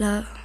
love.